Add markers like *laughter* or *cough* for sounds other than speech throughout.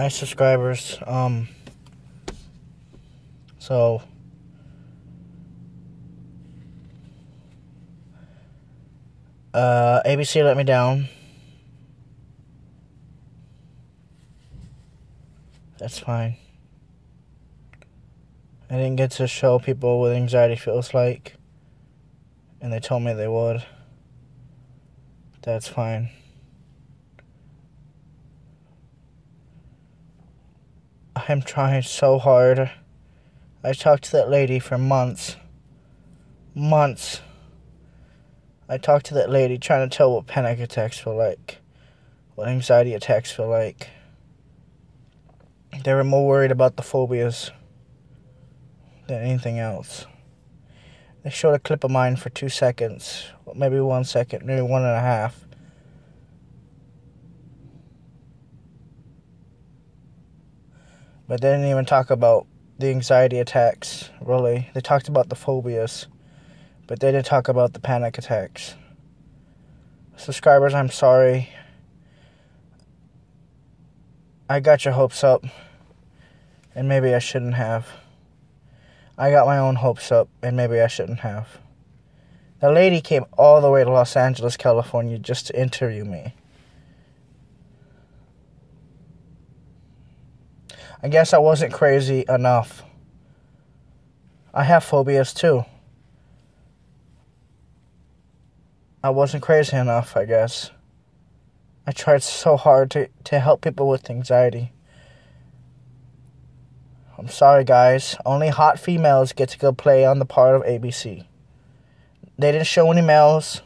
Hi, subscribers. Um, so uh, ABC let me down. That's fine. I didn't get to show people what anxiety feels like, and they told me they would. That's fine. I'm trying so hard. I talked to that lady for months. Months. I talked to that lady trying to tell what panic attacks feel like, what anxiety attacks feel like. They were more worried about the phobias than anything else. They showed a clip of mine for two seconds, maybe one second, maybe one and a half. But they didn't even talk about the anxiety attacks, really. They talked about the phobias, but they didn't talk about the panic attacks. Subscribers, I'm sorry. I got your hopes up, and maybe I shouldn't have. I got my own hopes up, and maybe I shouldn't have. The lady came all the way to Los Angeles, California just to interview me. I guess I wasn't crazy enough. I have phobias too. I wasn't crazy enough, I guess. I tried so hard to, to help people with anxiety. I'm sorry, guys. Only hot females get to go play on the part of ABC. They didn't show any males,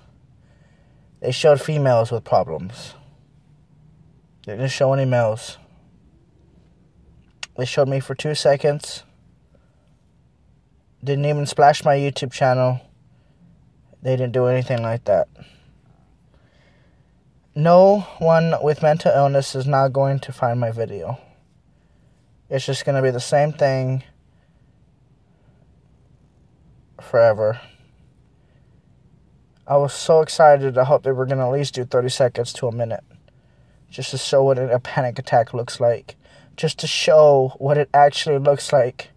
they showed females with problems. They didn't show any males. They showed me for two seconds. Didn't even splash my YouTube channel. They didn't do anything like that. No one with mental illness is not going to find my video. It's just going to be the same thing forever. I was so excited. I hope they were going to at least do 30 seconds to a minute just to show what a panic attack looks like just to show what it actually looks like.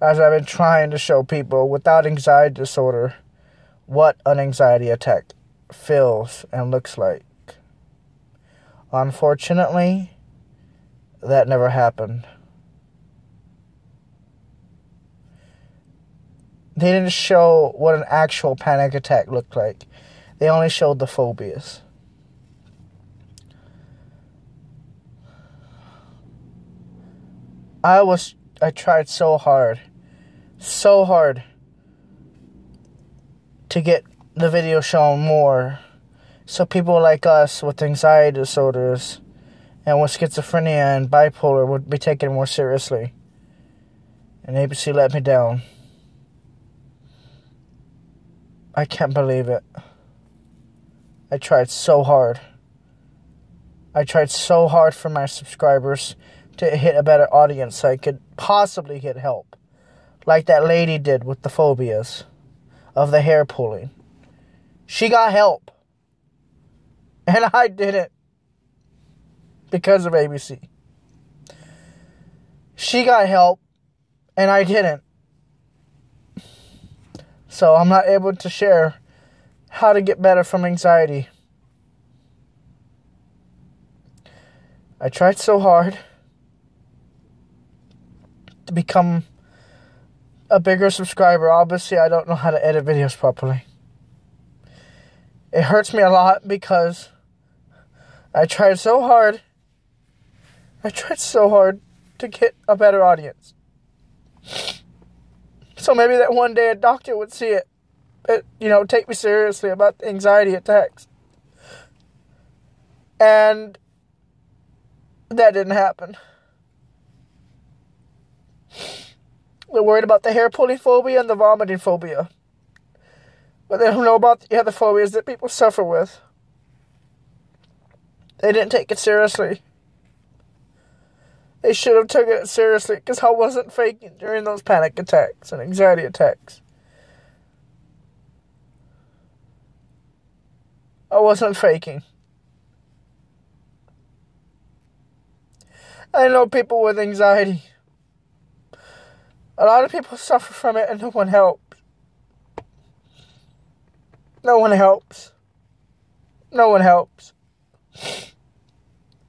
As I've been trying to show people without anxiety disorder what an anxiety attack feels and looks like. Unfortunately, that never happened. They didn't show what an actual panic attack looked like. They only showed the phobias. I was I tried so hard, so hard to get the video shown more so people like us with anxiety disorders and with schizophrenia and bipolar would be taken more seriously. And ABC let me down. I can't believe it. I tried so hard. I tried so hard for my subscribers to hit a better audience so I could possibly get help. Like that lady did with the phobias of the hair pulling. She got help. *laughs* And I didn't. Because of ABC. She got help and I didn't. So I'm not able to share how to get better from anxiety. I tried so hard to become a bigger subscriber. Obviously, I don't know how to edit videos properly. It hurts me a lot because I tried so hard. I tried so hard to get a better audience. So maybe that one day a doctor would see it, it you know, take me seriously about anxiety attacks. And that didn't happen. They're worried about the hair pulling phobia and the vomiting phobia. But they don't know about the other phobias that people suffer with. They didn't take it seriously. They should have taken it seriously because I wasn't faking during those panic attacks and anxiety attacks. I wasn't faking. I know people with anxiety. A lot of people suffer from it and no one helps. No one helps. No one helps.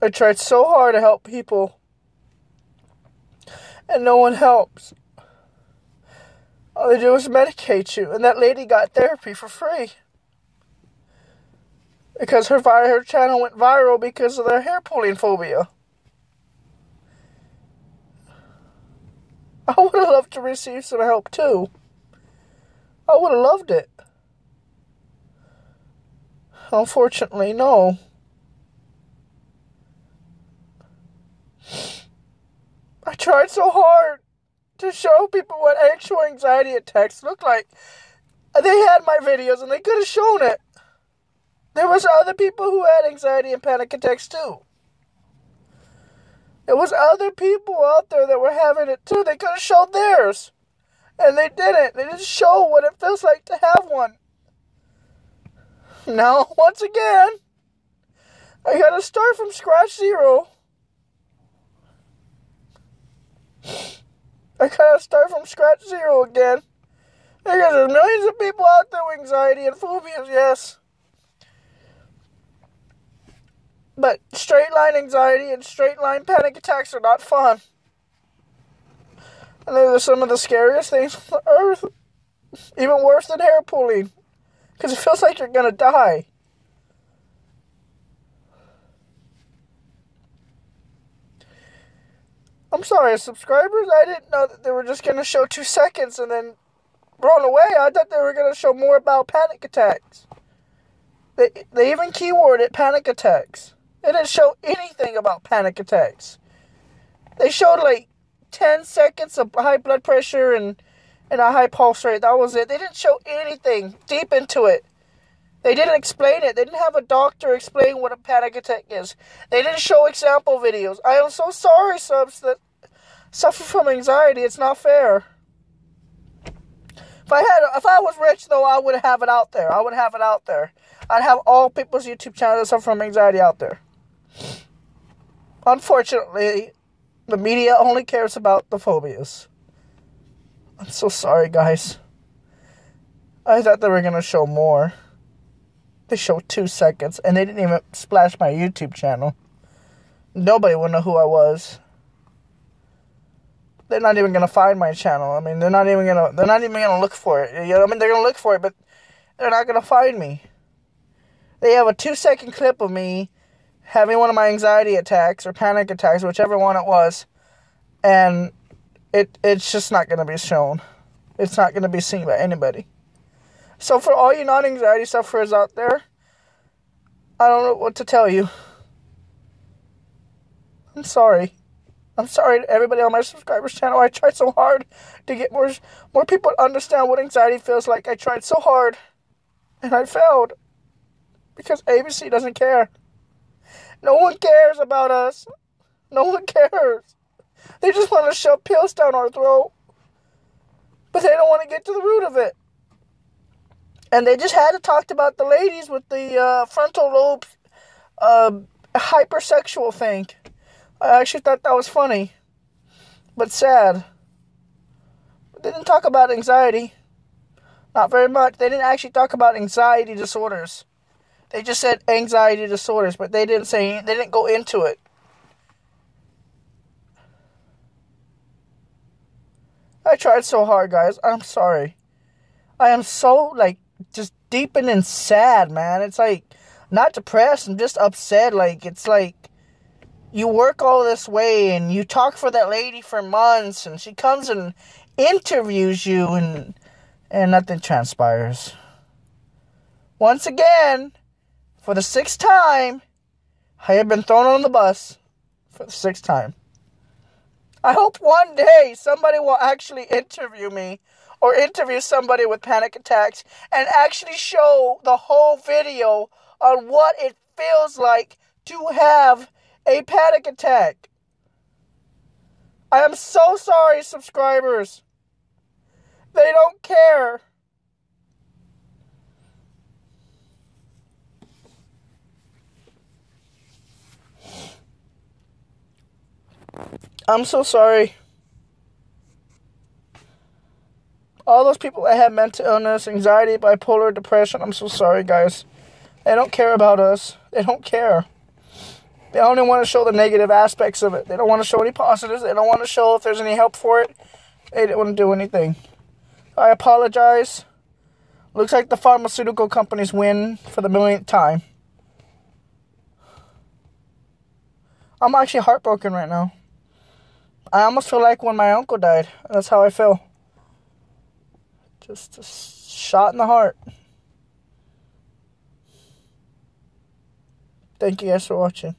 I tried so hard to help people and no one helps. All they do is medicate you, and that lady got therapy for free because her her channel went viral because of their hair pulling phobia. *laughs* I would have loved to receive some help too. I would have loved it. Unfortunately, no. I tried so hard to show people what actual anxiety attacks look like. They had my videos and they could have shown it. There was other people who had anxiety and panic attacks too. There was other people out there that were having it too. They could have showed theirs. And they didn't. They didn't show what it feels like to have one. Now, *laughs* once again, I gotta start from scratch zero. I gotta start from scratch zero again. Because there's millions of people out there with anxiety and phobias, yes. But straight line anxiety and straight line panic attacks are not fun. And they're some of the scariest things on the earth. Even worse than hair pulling. Because it feels like you're gonna die. I'm sorry, subscribers. I didn't know that they were just gonna show two seconds and then run away. I thought they were gonna show more about panic attacks. They they even keyworded panic attacks. They didn't show anything about panic attacks. They showed like ten seconds of high blood pressure and and a high pulse rate. That was it. They didn't show anything deep into it. They didn't explain it. They didn't have a doctor explain what a panic attack is. They didn't show example videos. I am so sorry, subs, that suffer from anxiety. It's not fair. If I had, if I was rich though, I would have it out there. I would have it out there. I'd have all people's YouTube channels that suffer from anxiety out there. Unfortunately, the media only cares about the phobias. I'm so sorry, guys. I thought they were gonna show more. They showed two seconds, and they didn't even splash my YouTube channel. Nobody would know who I was. They're not even gonna find my channel. I mean, they're not even gonna. They're not even gonna look for it. You know, I mean, they're gonna look for it, but they're not gonna find me. They have a two-second clip of me having one of my anxiety attacks or panic attacks, whichever one it was, and it it's just not gonna be shown. It's not gonna be seen by anybody. So, for all you non anxiety sufferers out there, I don't know what to tell you. I'm sorry. I'm sorry to everybody on my subscribers channel. I tried so hard to get more more people to understand what anxiety feels like. I tried so hard and I failed because ABC doesn't care. No one cares about us. No one cares. They just want to shove pills down our throat. But they don't want to get to the root of it. And they just had to talk about the ladies with the uh, frontal lobe uh, hypersexual thing. I actually thought that was funny, but sad. They didn't talk about anxiety. Not very much. They didn't actually talk about anxiety disorders. They just said anxiety disorders, but they didn't say they didn't go into it. I tried so hard, guys. I'm sorry. I am so like just deepened and sad, man. It's like not depressed, I'm just upset. Like it's like you work all this way and you talk for that lady for months and she comes and interviews you and and nothing transpires. Once again, for the sixth time, I have been thrown on the bus for the sixth time. I hope one day somebody will actually interview me or interview somebody with panic attacks and actually show the whole video on what it feels like to have a panic attack. I am so sorry, subscribers. They don't care. I'm so sorry. All those people that have mental illness, anxiety, bipolar, depression, I'm so sorry, guys. They don't care about us. They don't care. They only want to show the negative aspects of it. They don't want to show any positives. They don't want to show if there's any help for it. They don't want to do anything. I apologize. Looks like the pharmaceutical companies win for the millionth time. I'm actually heartbroken right now. I almost feel like when my uncle died. That's how I feel. Just a shot in the heart. Thank you guys for watching.